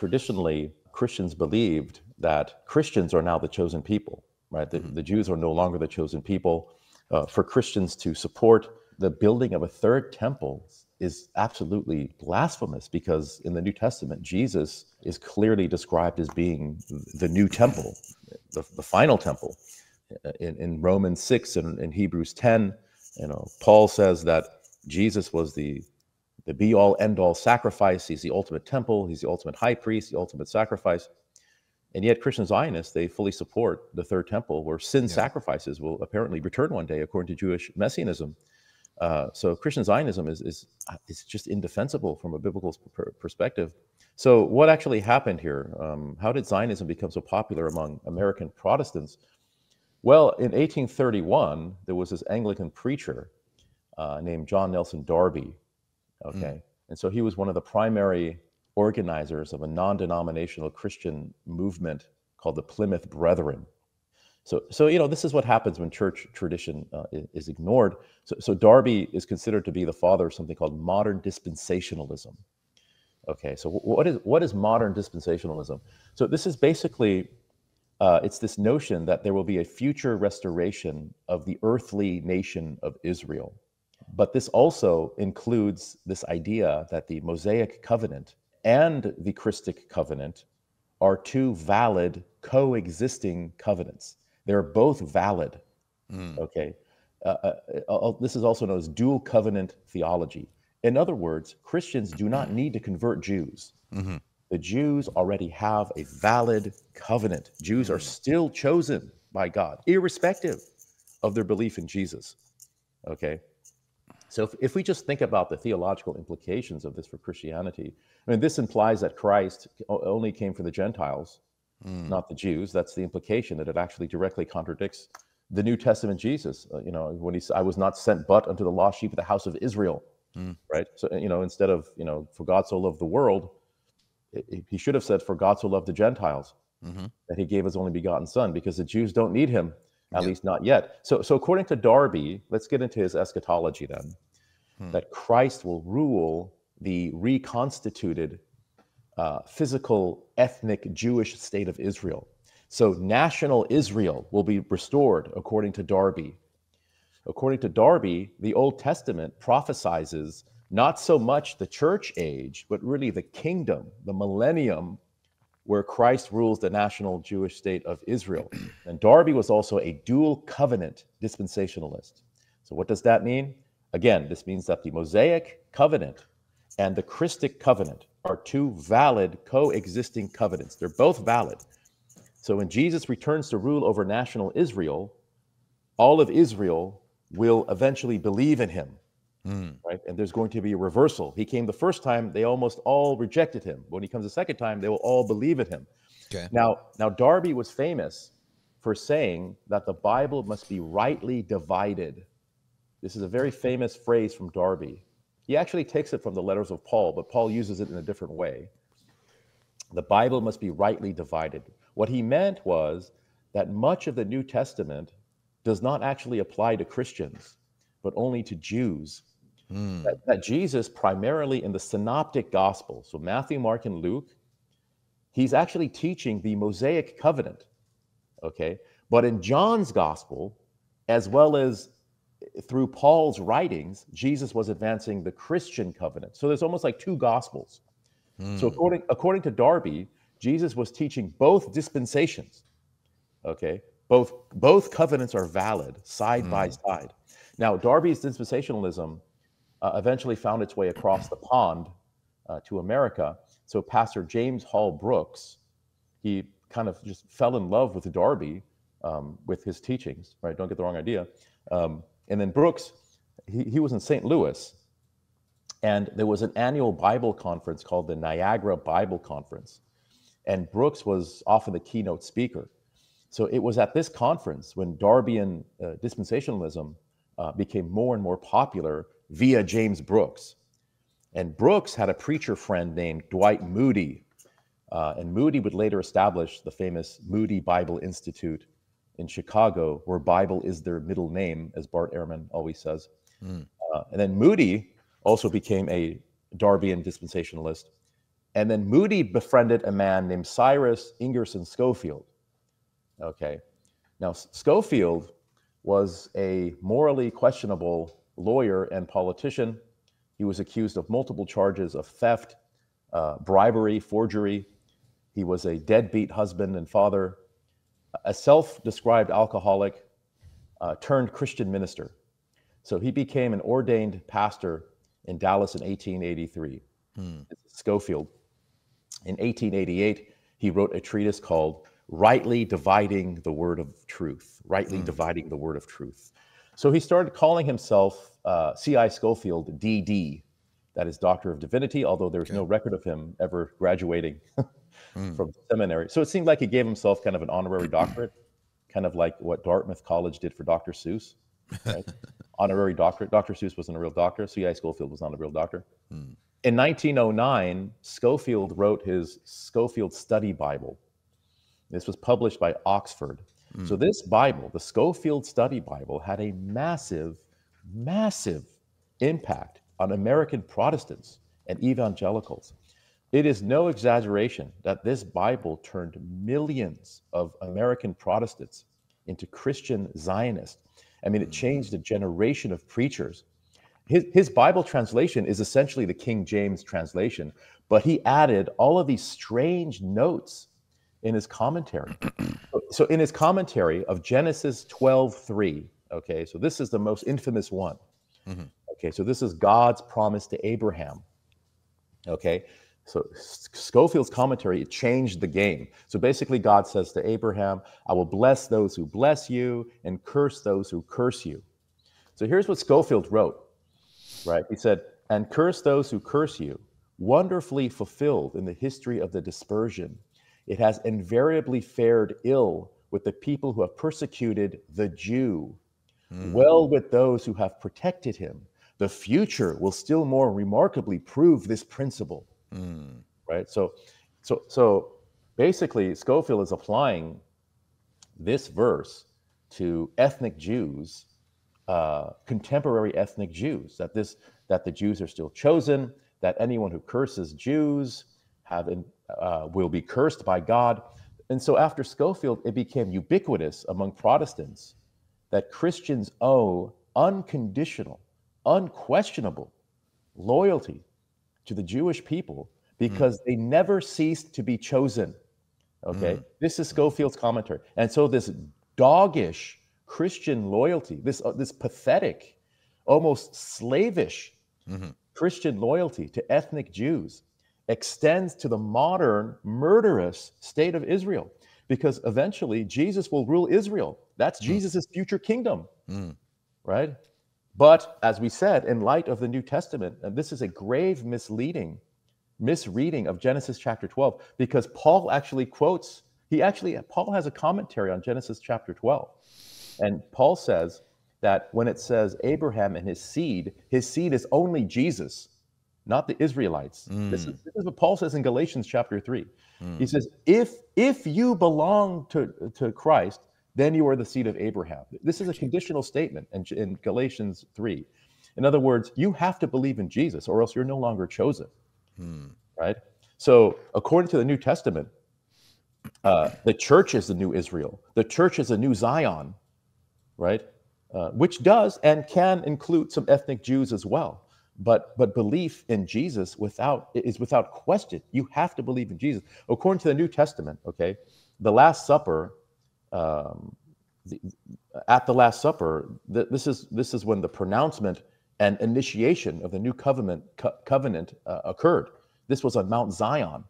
traditionally Christians believed that Christians are now the chosen people, right? The, Mhm. the Jews are no longer the chosen people. Uh, for Christians to support the building of a third temple is absolutely blasphemous because in the New Testament, Jesus is clearly described as being the new temple, the, the final temple. Uh, In, in Romans 6 and in Hebrews 10, you know, Paul says that Jesus was the the be all end all sacrifice. He's the ultimate temple. He's the ultimate high priest, the ultimate sacrifice. And yet, Christian Zionists, they fully support the third temple where sin Yeah. sacrifices will apparently return one day, according to Jewish messianism. Uh, so, Christian Zionism is, is, is just indefensible from a biblical per- perspective. So, what actually happened here? Um, how did Zionism become so popular among American Protestants? Well, in 1831, there was this Anglican preacher uh, named John Nelson Darby. Okay. And so he was one of the primary organizers of a non denominational Christian movement called the Plymouth Brethren. So, so you know, this is what happens when church tradition uh, is ignored. So, so Darby is considered to be the father of something called modern dispensationalism. Okay, so what is what is modern dispensationalism? So this is basically uh, it's this notion that there will be a future restoration of the earthly nation of Israel. But this also includes this idea that the Mosaic covenant and the Christic covenant are two valid coexisting covenants. They're both valid. Mm. Okay. Uh, uh, uh, this is also known as dual covenant theology. In other words, Christians do not need to convert Jews. hmm The Jews already have a valid covenant. Jews are Mm. still chosen by God, irrespective of their belief in Jesus. Okay. So if, if we just think about the theological implications of this for Christianity, I mean, this implies that Christ only came for the Gentiles, Mm. not the Jews. That's the implication that it actually directly contradicts the New Testament Jesus. Uh, you know, when he said, I was not sent but unto the lost sheep of the house of Israel, Mm. right? So, you know, instead of, you know, for God so loved the world, he should have said, for God so loved the Gentiles hmm that he gave his only begotten son because the Jews don't need him, at Yeah. least not yet. So, so according to Darby, let's get into his eschatology then, Hmm. that Christ will rule the reconstituted uh, physical, ethnic Jewish state of Israel. So national Israel will be restored according to Darby. According to Darby, the Old Testament prophesizes not so much the church age, but really the kingdom, the millennium where Christ rules the national Jewish state of Israel. And Darby was also a dual covenant dispensationalist. So, what does that mean? Again, this means that the Mosaic covenant and the Christic covenant are two valid coexisting covenants. They're both valid. So, when Jesus returns to rule over national Israel, all of Israel will eventually believe in him Mm. right? And there's going to be a reversal. He came the first time, they almost all rejected him. When he comes the second time, they will all believe in him. Okay. Now, now Darby was famous for saying that the Bible must be rightly divided. This is a very famous phrase from Darby. He actually takes it from the letters of Paul, but Paul uses it in a different way. The Bible must be rightly divided. What he meant was that much of the New Testament does not actually apply to Christians, but only to Jews Mm. that, that Jesus, primarily in the synoptic gospel, so Matthew, Mark, and Luke, he's actually teaching the Mosaic covenant. Okay. But in John's gospel, as well as through Paul's writings, Jesus was advancing the Christian covenant. So there's almost like two gospels. So Mm. according according to Darby, Jesus was teaching both dispensations. Okay, both both covenants are valid side by side. Now Darby's dispensationalism uh, eventually found its way across the pond uh, to America. So Pastor James Hall Brookes, he kind of just fell in love with Darby um, with his teachings. Right? Don't get the wrong idea. Um, and then Brookes, he, he was in St. Louis, and there was an annual Bible conference called the Niagara Bible Conference. And Brookes was often the keynote speaker. So it was at this conference when Darbian uh, dispensationalism uh, became more and more popular via James Brookes. And Brookes had a preacher friend named Dwight Moody. Uh, and Moody would later establish the famous Moody Bible Institute in Chicago, where Bible is their middle name, as Bart Ehrman always says. Mm. Uh, and then Moody also became a Darbian dispensationalist. And then Moody befriended a man named Cyrus Ingerson Scofield. Okay. Now, Scofield was a morally questionable lawyer and politician. He was accused of multiple charges of theft, uh, bribery, forgery. He was a deadbeat husband and father, a self described alcoholic uh, turned Christian minister. So he became an ordained pastor in Dallas in 1883. Hmm. Scofield. In 1888, he wrote a treatise called Rightly Dividing the Word of Truth. Rightly hmm. Dividing the Word of Truth. So he started calling himself uh, C.I. Scofield, D.D., that is Doctor of Divinity, although there's okay. no record of him ever graduating mm. from seminary. So it seemed like he gave himself kind of an honorary doctorate, kind of like what Dartmouth College did for Dr. Seuss. Right? honorary doctorate. Dr. Seuss wasn't a real doctor. C.I. Scofield was not a real doctor. Mm. In 1909, Scofield wrote his Scofield Study Bible. This was published by Oxford. Mm. So, this Bible, the Scofield Study Bible, had a massive, massive impact on American Protestants and evangelicals. It is no exaggeration that this Bible turned millions of American Protestants into Christian Zionists. I mean, it changed a generation of preachers. His, his Bible translation is essentially the King James translation, but he added all of these strange notes in his commentary. So, in his commentary of Genesis 12 3, okay, so this is the most infamous one. Mm-hmm. Okay, so this is God's promise to Abraham. Okay, so Scofield's commentary it changed the game. So basically, God says to Abraham, "I will bless those who bless you and curse those who curse you." So here's what Scofield wrote. Right? He said, "And curse those who curse you." Wonderfully fulfilled in the history of the dispersion, it has invariably fared ill with the people who have persecuted the Jew, mm. well with those who have protected him. The future will still more remarkably prove this principle. Mm. Right. So, so, so basically, Scofield is applying this verse to ethnic Jews, uh, contemporary ethnic Jews. That this that the Jews are still chosen. That anyone who curses Jews have in, uh, will be cursed by God. And so after Scofield, it became ubiquitous among Protestants that Christians owe unconditional, unquestionable loyalty to the Jewish people because mm. they never ceased to be chosen. Okay, mm. this is Scofield's commentary, and so this doggish Christian loyalty, this uh, this pathetic, almost slavish mm-hmm. Christian loyalty to ethnic Jews extends to the modern murderous state of Israel, because eventually Jesus will rule Israel. That's mm. Jesus' future kingdom, mm. right? But as we said, in light of the New Testament, and this is a grave misleading, misreading of Genesis chapter 12, because Paul actually quotes, he actually, Paul has a commentary on Genesis chapter 12. And Paul says that when it says Abraham and his seed, his seed is only Jesus, not the Israelites. Mm. This, is, this, is, what Paul says in Galatians chapter 3. Mm. He says, if if you belong to, to Christ, then you are the seed of Abraham. This is a conditional statement in, in Galatians 3. In other words, you have to believe in Jesus or else you're no longer chosen. Hmm. Right? So, according to the New Testament, uh, the church is the new Israel. The church is a new Zion, right? Uh, which does and can include some ethnic Jews as well. But but belief in Jesus without is without question. You have to believe in Jesus. According to the New Testament, okay, the Last Supper um, the, at the Last Supper, the, this is this is when the pronouncement and initiation of the new covenant co- covenant uh, occurred. This was on Mount Zion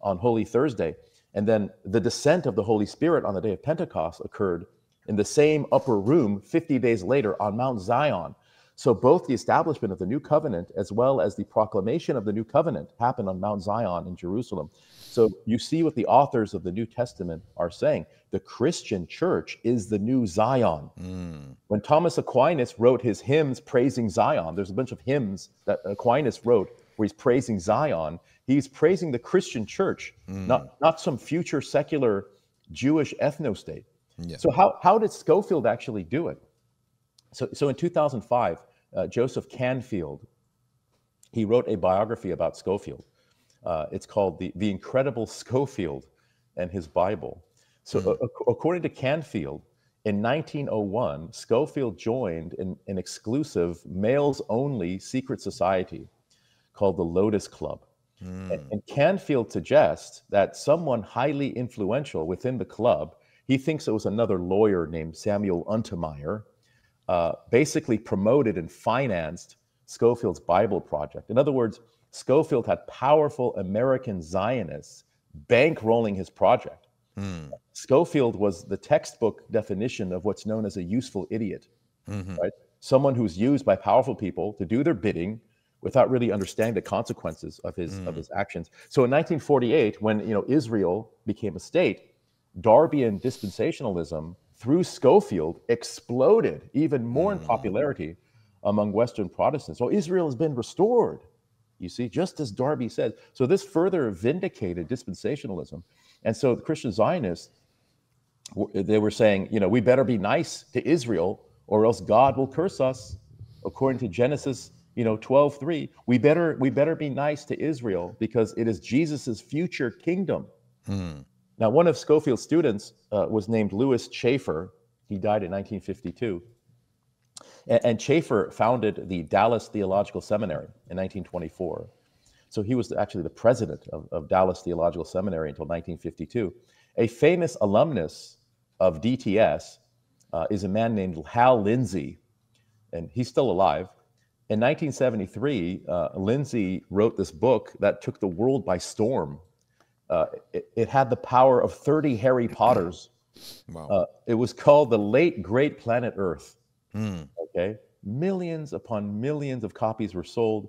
on Holy Thursday, and then the descent of the Holy Spirit on the day of Pentecost occurred in the same upper room 50 days later on Mount Zion. So both the establishment of the new covenant as well as the proclamation of the new covenant happened on Mount Zion in Jerusalem. So you see what the authors of the New Testament are saying. The Christian church is the new Zion. Mm. When Thomas Aquinas wrote his hymns praising Zion, there's a bunch of hymns that Aquinas wrote where he's praising Zion. He's praising the Christian church, mm. not, not some future secular Jewish ethno state. Yeah. So how, how did Scofield actually do it? So, so in 2005, uh, Joseph Canfield, he wrote a biography about Scofield. Uh, it's called the, the Incredible Scofield and His Bible. So, Mm. a- according to Canfield, in 1901, Scofield joined an, an exclusive males only secret society called the Lotus Club. Mm. And, and Canfield suggests that someone highly influential within the club, he thinks it was another lawyer named Samuel Untermyer, uh, basically promoted and financed Scofield's Bible project. In other words, Scofield had powerful American Zionists bankrolling his project. Mm. Scofield was the textbook definition of what's known as a useful idiot, Mhm. right? Someone who's used by powerful people to do their bidding without really understanding the consequences of his of Mm. his actions. So in 1948, when you know Israel became a state, Darbian dispensationalism through Scofield exploded even more in Mm. popularity among Western Protestants. So Israel has been restored. You see, just as Darby said. So this further vindicated dispensationalism. And so the Christian Zionists, they were saying, you know, we better be nice to Israel or else God will curse us. According to Genesis, you know, 12, 3, we better, we better be nice to Israel because it is Jesus's future kingdom. Mm. Now, one of Scofield's students uh, was named Lewis Chafer. He died in 1952. And, and Chafer founded the Dallas Theological Seminary in 1924. So he was actually the president of, of Dallas Theological Seminary until 1952. A famous alumnus of DTS uh, is a man named Hal Lindsey, and he's still alive. In 1973, uh, Lindsey wrote this book that took the world by storm. Uh, it, it had the power of 30 Harry Potters. Wow. Uh, it was called The Late Great Planet Earth. Mm. Okay. Millions upon millions of copies were sold.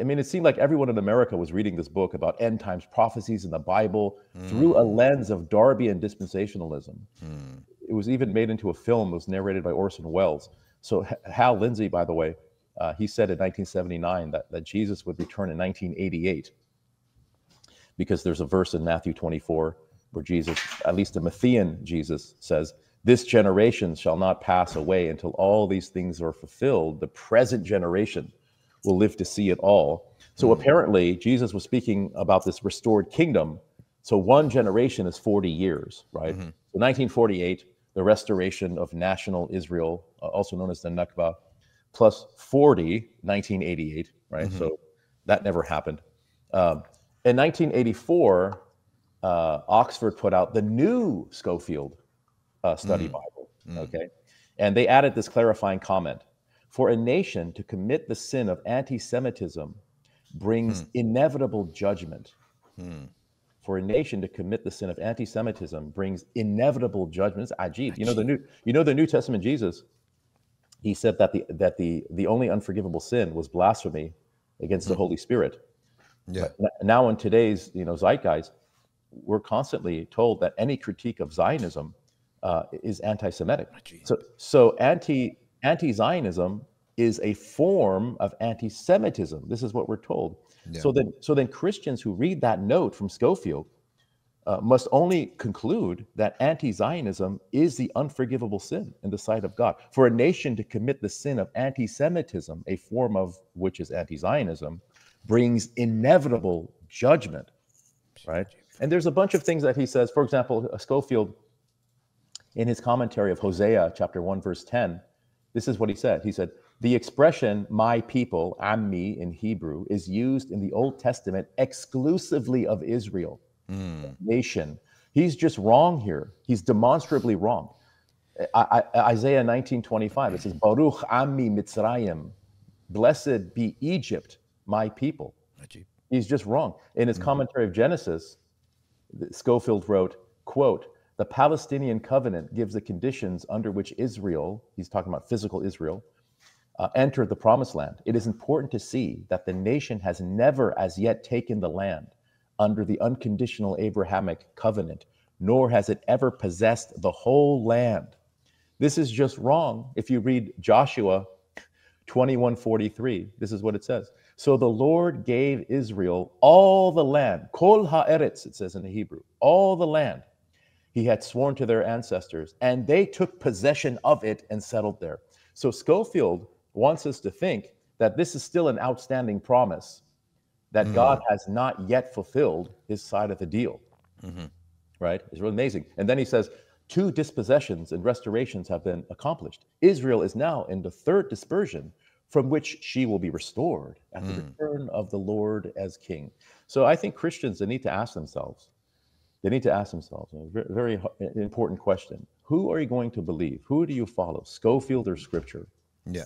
I mean, it seemed like everyone in America was reading this book about end times prophecies in the Bible through a lens of Darbian dispensationalism. Mm. It was even made into a film. It was narrated by Orson Welles. So Hal Lindsey, by the way, uh, he said in 1979 that, that Jesus would return in 1988 because there's a verse in Matthew 24 where Jesus, at least the Matthean Jesus, says, This generation shall not pass away until all these things are fulfilled. The present generation will live to see it all. So apparently, Jesus was speaking about this restored kingdom. So one generation is 40 years, right? Mhm. So 1948, the restoration of national Israel, uh, also known as the Nakba, plus 40, 1988, right? Mhm. So that never happened. Um, in 1984, uh, Oxford put out the new Scofield uh, Study Mm. Bible. Mm. Okay, and they added this clarifying comment: "For a nation to commit the sin of anti-Semitism brings Hmm. inevitable judgment." Mm. For a nation to commit the sin of anti-Semitism brings inevitable judgment. It's ajib. You know the new. You know the New Testament Jesus. He said that the that the the only unforgivable sin was blasphemy against the Mhm. Holy Spirit. Yeah. N- Now, in today's you know zeitgeist, we're constantly told that any critique of Zionism uh, is anti-Semitic. So, so anti anti-Zionism is a form of anti-Semitism. This is what we're told. Yeah. So then, so then Christians who read that note from Scofield uh, must only conclude that anti-Zionism is the unforgivable sin in the sight of God. For a nation to commit the sin of anti-Semitism, a form of which is anti-Zionism, brings inevitable judgment. Right? And there's a bunch of things that he says. For example, uh, Scofield, in his commentary of Hosea chapter 1, verse 10, this is what he said. He said, The expression my people, ammi in Hebrew, is used in the Old Testament exclusively of Israel, Mm. nation. He's just wrong here. He's demonstrably wrong. I, I, Isaiah 19:25, it says, Baruch ammi Mitzrayim, blessed be Egypt, my people. Ajib. He's just wrong. In his commentary of Genesis, Scofield wrote, quote, the Palestinian covenant gives the conditions under which Israel, he's talking about physical Israel, uh, entered the promised land. It is important to see that the nation has never as yet taken the land under the unconditional Abrahamic covenant, nor has it ever possessed the whole land. This is just wrong. If you read Joshua 21:43, this is what it says. So the Lord gave Israel all the land, kol haaretz, it says in the Hebrew, all the land he had sworn to their ancestors, and they took possession of it and settled there. So Scofield wants us to think that this is still an outstanding promise that God has not yet fulfilled his side of the deal. Mhm. Right? It's really amazing. And then he says, two dispossessions and restorations have been accomplished. Israel is now in the third dispersion from which she will be restored at the Mm. return of the Lord as king. So I think Christians they need to ask themselves, they need to ask themselves a very important question. Who are you going to believe? Who do you follow? Scofield or scripture? Yeah.